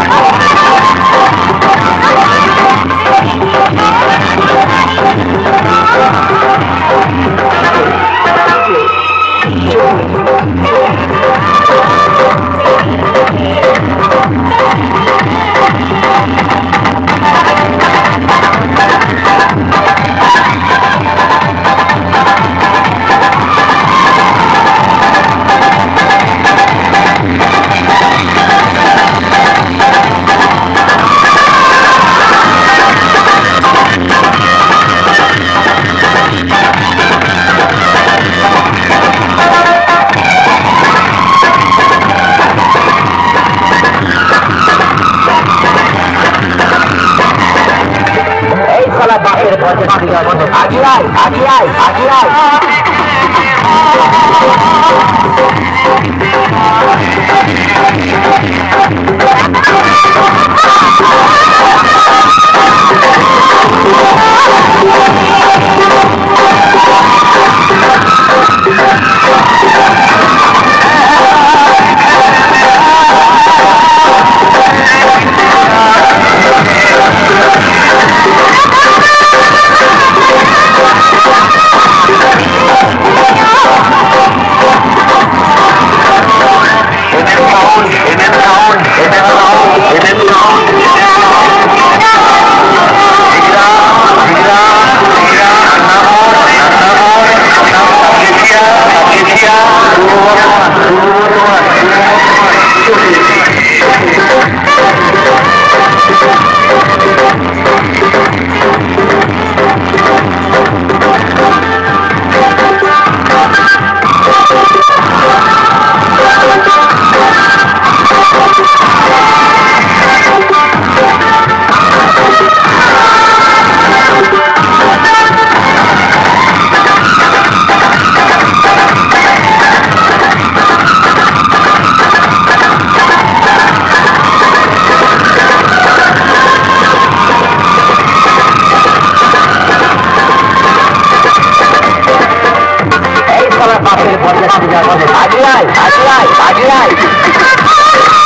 Oh! আগে আয় আগে আয় আগে আয় বাপের পর্যায়ে আজ নাই আজ নাই আজ